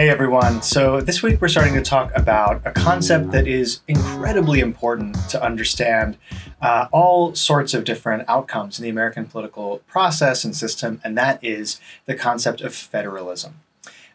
Hey everyone. So, this week we're starting to talk about a concept that is incredibly important to understand uh, all sorts of different outcomes in the American political process and system, and that is the concept of federalism.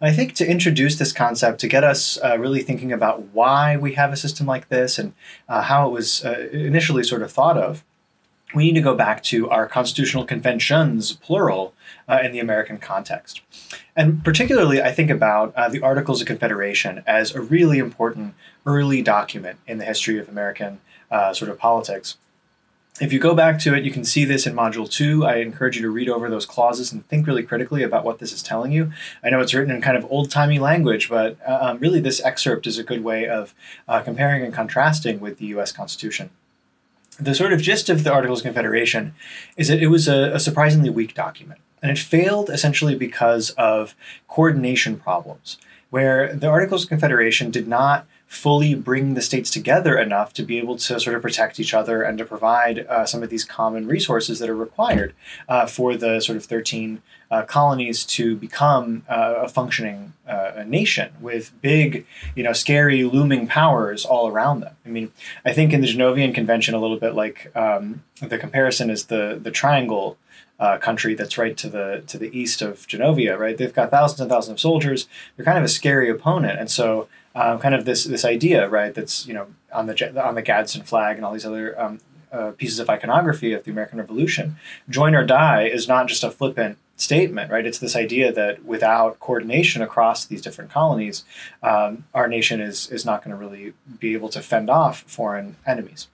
And I think to introduce this concept, to get us uh, really thinking about why we have a system like this and uh, how it was uh, initially sort of thought of, we need to go back to our constitutional conventions, plural, uh, in the American context. And particularly, I think about uh, the Articles of Confederation as a really important early document in the history of American uh, sort of politics. If you go back to it, you can see this in Module 2. I encourage you to read over those clauses and think really critically about what this is telling you. I know it's written in kind of old timey language, but uh, um, really, this excerpt is a good way of uh, comparing and contrasting with the US Constitution the sort of gist of the Articles of Confederation is that it was a, a, surprisingly weak document. And it failed essentially because of coordination problems, where the Articles of Confederation did not fully bring the states together enough to be able to sort of protect each other and to provide uh, some of these common resources that are required uh, for the sort of 13 uh, colonies to become uh, a functioning uh, nation with big, you know, scary looming powers all around them. I mean, I think in the Genovian Convention, a little bit like um, the comparison is the the triangle uh, country that's right to the to the east of Genovia, right? They've got thousands and thousands of soldiers. They're kind of a scary opponent, and so um, kind of this this idea, right? That's you know on the on the Gadsden flag and all these other um, uh, pieces of iconography of the American Revolution. Join or die is not just a flippant statement, right? It's this idea that without coordination across these different colonies, um, our nation is is not going to really be able to fend off foreign enemies.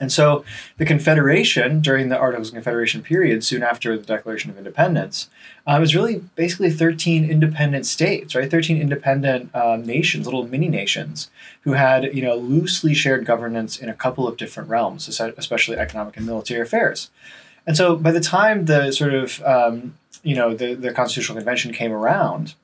And so the Confederation, during the Articles of Confederation period, soon after the Declaration of Independence, was really basically 13 independent states, right? 13 independent um, nations, little mini nations, who had, you know, loosely shared governance in a couple of different realms, especially economic and military affairs. And so by the time the sort of, um, you know, the, the Constitutional Convention came around,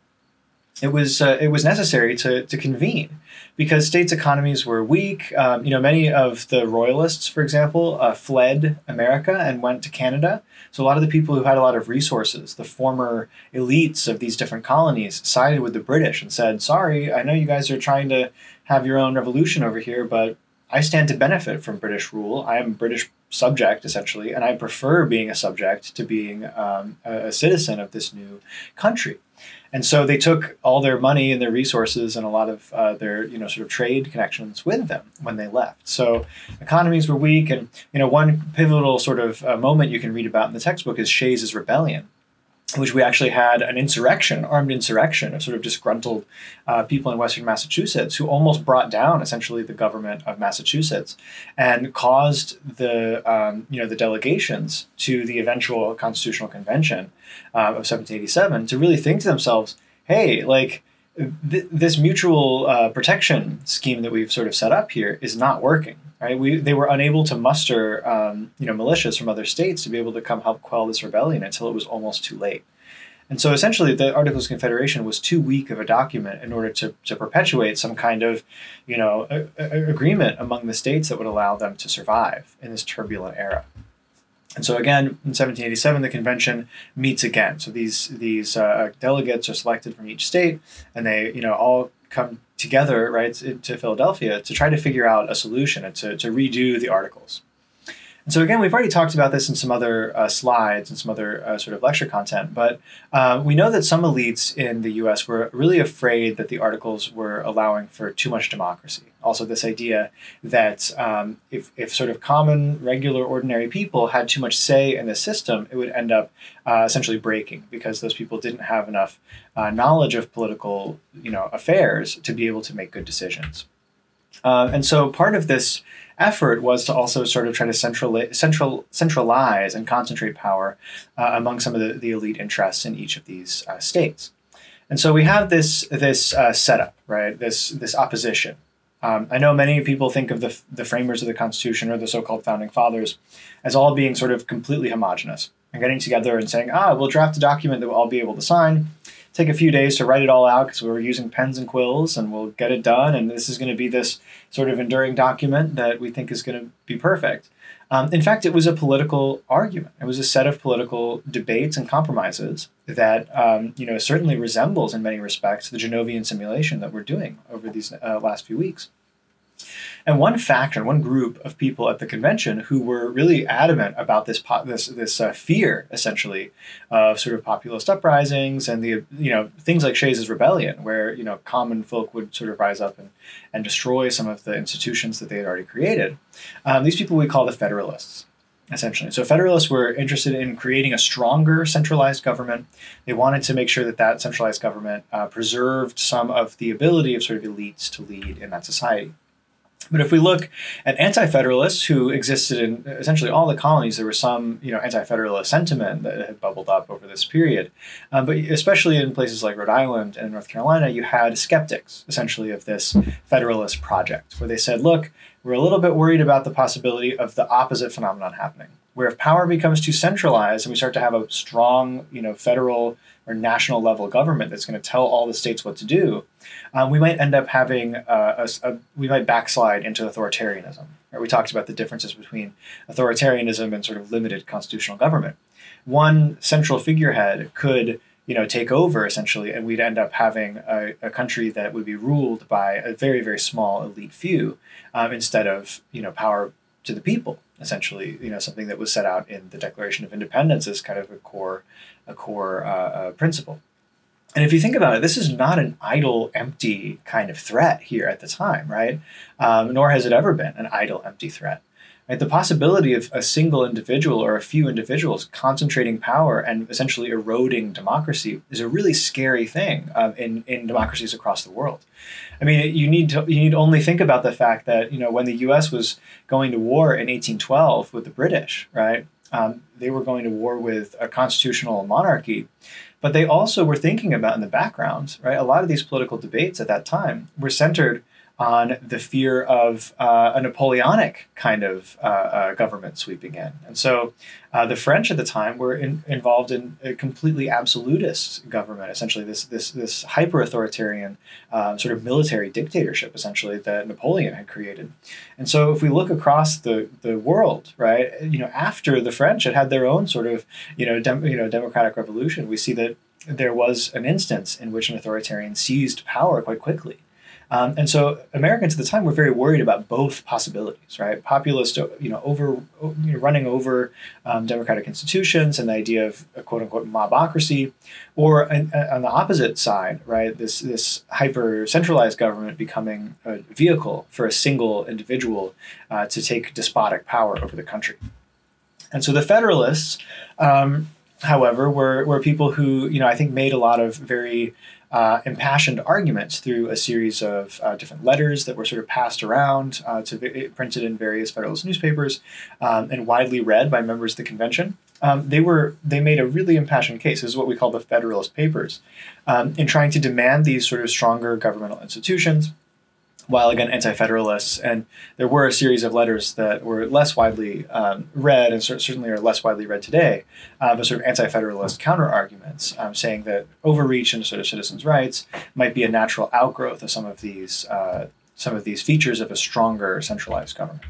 it was uh, it was necessary to to convene because states' economies were weak. Um, you know, many of the royalists, for example, uh, fled America and went to Canada. So a lot of the people who had a lot of resources, the former elites of these different colonies, sided with the British and said, "Sorry, I know you guys are trying to have your own revolution over here, but I stand to benefit from British rule. I am a British subject, essentially, and I prefer being a subject to being um, a, a citizen of this new country." And so they took all their money and their resources and a lot of uh, their you know sort of trade connections with them when they left. So economies were weak, and you know one pivotal sort of uh, moment you can read about in the textbook is Shays's rebellion, which we actually had an insurrection, armed insurrection of sort of disgruntled uh, people in Western Massachusetts who almost brought down essentially the government of Massachusetts and caused the um, you know the delegations to the eventual Constitutional Convention uh, of 1787 to really think to themselves, hey, like th- this mutual uh, protection scheme that we've sort of set up here is not working right? We they were unable to muster um, you know militias from other states to be able to come help quell this rebellion until it was almost too late. And so essentially, the Articles of Confederation was too weak of a document in order to, to perpetuate some kind of, you know, a, a agreement among the states that would allow them to survive in this turbulent era. And so again, in 1787, the convention meets again. So these these uh, delegates are selected from each state, and they you know all come together, right, to Philadelphia to try to figure out a solution and to, to redo the articles. So again, we've already talked about this in some other uh, slides and some other uh, sort of lecture content, but uh, we know that some elites in the U.S. were really afraid that the articles were allowing for too much democracy. Also, this idea that um, if, if sort of common, regular, ordinary people had too much say in the system, it would end up uh, essentially breaking because those people didn't have enough uh, knowledge of political, you know, affairs to be able to make good decisions. Uh, and so part of this effort was to also sort of try to central, central, centralize and concentrate power uh, among some of the, the elite interests in each of these uh, states. And so we have this this uh, setup, right? This this opposition. Um, I know many people think of the the framers of the Constitution or the so-called founding fathers as all being sort of completely homogenous and getting together and saying, ah, we'll draft a document that we'll all be able to sign. Take a few days to write it all out because we were using pens and quills, and we'll get it done. And this is going to be this sort of enduring document that we think is going to be perfect. Um, in fact, it was a political argument. It was a set of political debates and compromises that um, you know certainly resembles in many respects the Genovian simulation that we're doing over these uh, last few weeks. And one faction, one group of people at the convention who were really adamant about this po- this this uh, fear, essentially, of sort of populist uprisings and the you know things like Shays' rebellion, where you know common folk would sort of rise up and, and destroy some of the institutions that they had already created. Um, these people we call the Federalists essentially. So Federalists were interested in creating a stronger centralized government. They wanted to make sure that that centralized government uh, preserved some of the ability of sort of elites to lead in that society. But if we look at anti-federalists who existed in essentially all the colonies, there was some you know anti-federalist sentiment that had bubbled up over this period. Um, but especially in places like Rhode Island and North Carolina, you had skeptics essentially of this federalist project, where they said, "Look, we're a little bit worried about the possibility of the opposite phenomenon happening, where if power becomes too centralized and we start to have a strong you know federal or national level government that's going to tell all the states what to do." um, we might end up having a, a, we might backslide into authoritarianism. Right? We talked about the differences between authoritarianism and sort of limited constitutional government. One central figurehead could you know take over essentially, and we'd end up having a, a country that would be ruled by a very very small elite few um, instead of you know power to the people essentially you know something that was set out in the declaration of independence as kind of a core a core uh, uh, principle and if you think about it, this is not an idle, empty kind of threat here at the time, right? Um, nor has it ever been an idle, empty threat. Right? The possibility of a single individual or a few individuals concentrating power and essentially eroding democracy is a really scary thing um, in, in democracies across the world. I mean, you need to you need only think about the fact that you know when the U.S. was going to war in 1812 with the British, right? Um, they were going to war with a constitutional monarchy but they also were thinking about in the background, right? A lot of these political debates at that time were centered on the fear of uh, a Napoleonic kind of uh, uh, government sweeping in. And so uh, the French at the time were in, involved in a completely absolutist government, essentially this, this, this hyper-authoritarian um, sort of military dictatorship, essentially, that Napoleon had created. And so if we look across the, the world, right, you know, after the French had had their own sort of, you know, dem- you know, democratic revolution, we see that there was an instance in which an authoritarian seized power quite quickly. Um, and so Americans at the time were very worried about both possibilities, right? Populist, you know, over you know, running over um, democratic institutions and the idea of a quote unquote mobocracy, or an, on the opposite side, right? This this hyper centralized government becoming a vehicle for a single individual uh, to take despotic power over the country. And so the Federalists, um, however, were were people who you know I think made a lot of very uh, impassioned arguments through a series of uh, different letters that were sort of passed around uh, to printed in various Federalist newspapers um, and widely read by members of the convention. Um, they were they made a really impassioned case. This is what we call the Federalist Papers, um, in trying to demand these sort of stronger governmental institutions while again anti-federalists. And there were a series of letters that were less widely um, read, and certainly are less widely read today, uh, but sort of anti-federalist counter arguments, um, saying that overreach into sort of citizens' rights might be a natural outgrowth of some of these uh, some of these features of a stronger centralized government.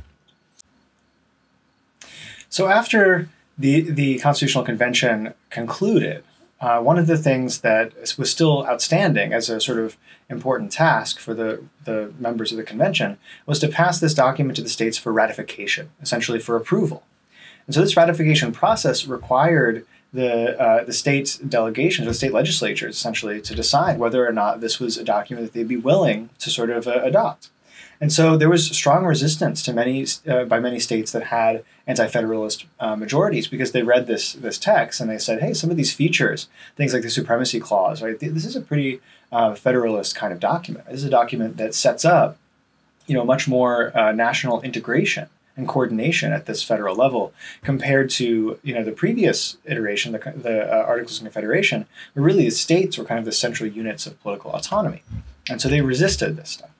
So after the the Constitutional Convention concluded, uh, one of the things that was still outstanding as a sort of important task for the, the members of the convention was to pass this document to the states for ratification, essentially for approval. And so this ratification process required the, uh, the state delegations, the state legislatures, essentially, to decide whether or not this was a document that they'd be willing to sort of uh, adopt. And so there was strong resistance to many uh, by many states that had anti-federalist uh, majorities because they read this this text and they said, "Hey, some of these features, things like the supremacy clause, right? This is a pretty uh, federalist kind of document. This is a document that sets up, you know, much more uh, national integration." and coordination at this federal level compared to you know the previous iteration, the, the uh, Articles of Confederation, where really the states were kind of the central units of political autonomy, and so they resisted this stuff.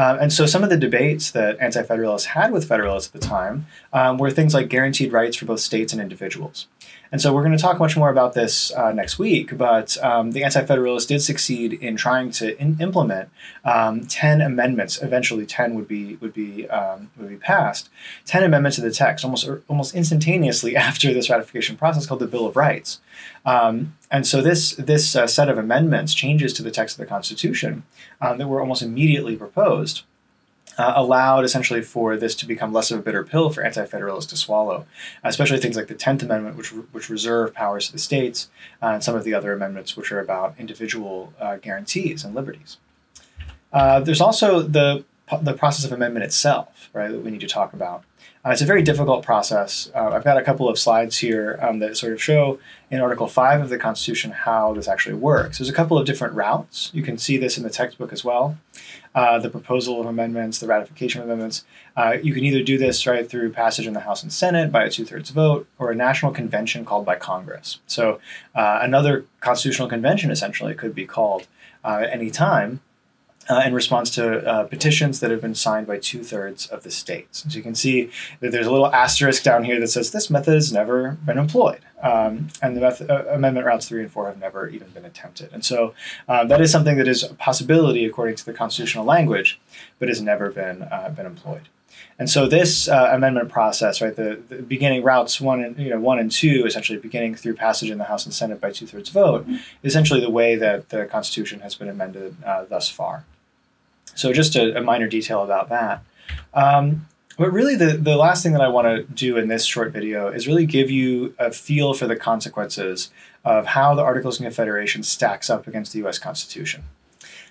Um, and so some of the debates that Anti Federalists had with Federalists at the time um, were things like guaranteed rights for both states and individuals. And so we're going to talk much more about this uh, next week, but um, the Anti Federalists did succeed in trying to in- implement um, 10 amendments. Eventually, 10 would be, would, be, um, would be passed. 10 amendments to the text almost, almost instantaneously after this ratification process called the Bill of Rights. Um, and so this, this uh, set of amendments, changes to the text of the Constitution, um, that were almost immediately proposed uh, allowed essentially for this to become less of a bitter pill for anti-federalists to swallow, especially things like the Tenth Amendment, which which reserve powers to the states, uh, and some of the other amendments which are about individual uh, guarantees and liberties. Uh, there's also the the process of amendment itself, right? That we need to talk about. Uh, it's a very difficult process. Uh, I've got a couple of slides here um, that sort of show in Article 5 of the Constitution how this actually works. There's a couple of different routes. You can see this in the textbook as well. Uh, the proposal of amendments, the ratification of amendments. Uh, you can either do this right through passage in the House and Senate by a two thirds vote or a national convention called by Congress. So, uh, another constitutional convention essentially could be called uh, at any time uh, in response to uh, petitions that have been signed by two thirds of the states. So you can see that there's a little asterisk down here that says this method has never been employed. Um, and the method, uh, amendment routes three and four have never even been attempted. And so uh, that is something that is a possibility according to the constitutional language, but has never been, uh, been employed. And so this uh, amendment process, right, the, the, beginning routes one and you know one and two, essentially beginning through passage in the House and Senate by two thirds vote, mm-hmm. essentially the way that the Constitution has been amended uh, thus far. So just a, a minor detail about that. Um, but really, the, the last thing that I want to do in this short video is really give you a feel for the consequences of how the Articles of Confederation stacks up against the US Constitution.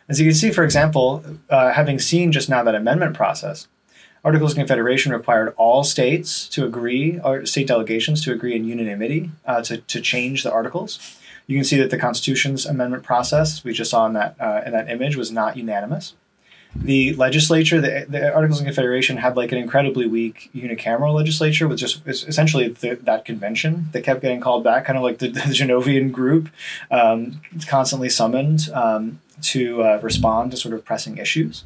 As you can see, for example, uh, having seen just now that amendment process, Articles of Confederation required all states to agree, or state delegations to agree in unanimity uh, to, to change the articles. You can see that the Constitution's amendment process, we just saw in that, uh, in that image, was not unanimous. The legislature, the, the, Articles of Confederation had like an incredibly weak unicameral legislature with just essentially the, that convention that kept getting called back, kind of like the, the Genovian group, um, constantly summoned um, to uh, respond to sort of pressing issues.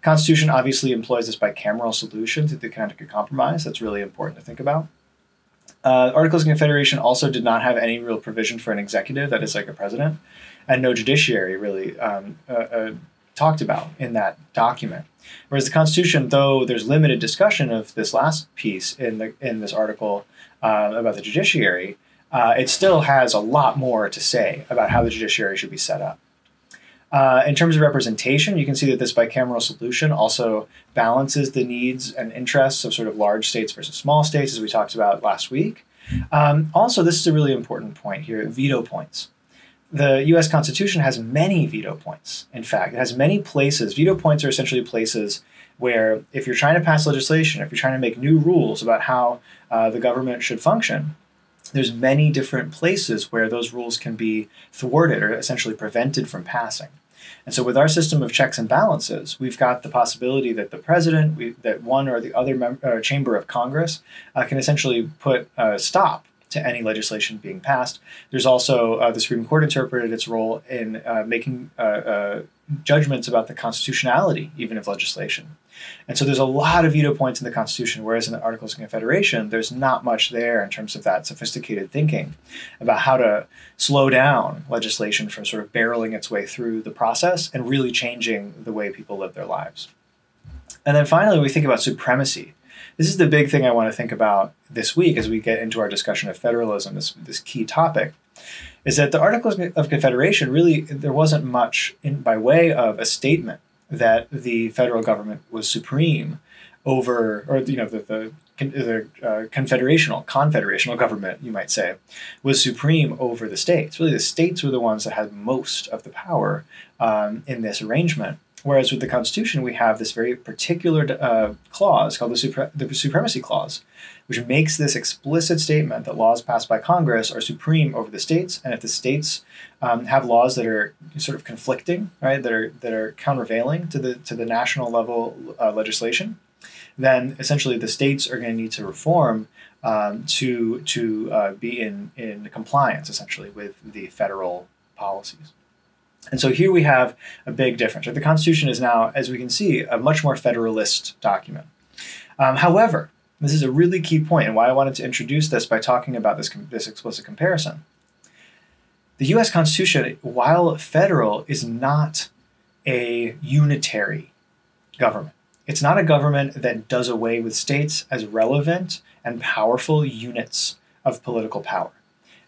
Constitution obviously employs this bicameral solution through the Connecticut Compromise. That's really important to think about. Uh, Articles of Confederation also did not have any real provision for an executive, that is, like a president, and no judiciary really um, uh, uh, talked about in that document. Whereas the Constitution, though there's limited discussion of this last piece in the in this article uh, about the judiciary, uh, it still has a lot more to say about how the judiciary should be set up. Uh, in terms of representation, you can see that this bicameral solution also balances the needs and interests of sort of large states versus small states, as we talked about last week. Um, also, this is a really important point here veto points. The US Constitution has many veto points. In fact, it has many places. Veto points are essentially places where, if you're trying to pass legislation, if you're trying to make new rules about how uh, the government should function, there's many different places where those rules can be thwarted or essentially prevented from passing. And so, with our system of checks and balances, we've got the possibility that the president, we, that one or the other mem- uh, chamber of Congress, uh, can essentially put a stop to any legislation being passed. There's also uh, the Supreme Court interpreted its role in uh, making uh, uh, judgments about the constitutionality, even of legislation. And so there's a lot of veto points in the Constitution, whereas in the Articles of Confederation, there's not much there in terms of that sophisticated thinking about how to slow down legislation from sort of barreling its way through the process and really changing the way people live their lives. And then finally, we think about supremacy. This is the big thing I want to think about this week as we get into our discussion of federalism, this, this key topic, is that the Articles of Confederation really, there wasn't much in, by way of a statement that the federal government was supreme over, or you know, the, the the uh, confederational confederational government, you might say, was supreme over the states. Really, the states were the ones that had most of the power um, in this arrangement. Whereas with the Constitution, we have this very particular uh, clause called the, Supre- the Supremacy Clause, which makes this explicit statement that laws passed by Congress are supreme over the states, and if the states um, have laws that are sort of conflicting, right, that are that are countervailing to the to the national level uh, legislation, then essentially the states are going to need to reform um, to to uh, be in in compliance essentially with the federal policies. And so here we have a big difference. Right? The Constitution is now, as we can see, a much more federalist document. Um, however, this is a really key point and why I wanted to introduce this by talking about this, this explicit comparison. The US Constitution, while federal, is not a unitary government. It's not a government that does away with states as relevant and powerful units of political power.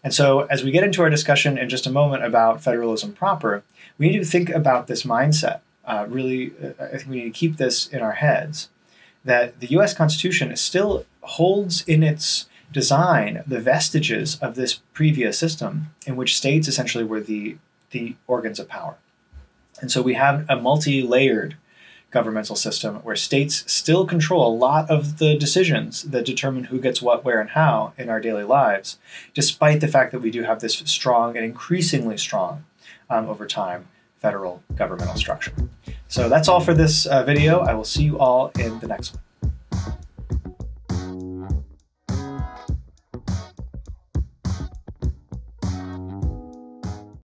And so, as we get into our discussion in just a moment about federalism proper, we need to think about this mindset. Uh, really, uh, I think we need to keep this in our heads that the US Constitution still holds in its design the vestiges of this previous system in which states essentially were the, the organs of power. And so we have a multi layered governmental system where states still control a lot of the decisions that determine who gets what, where, and how in our daily lives, despite the fact that we do have this strong and increasingly strong um, over time federal governmental structure. So that's all for this uh, video. I will see you all in the next one.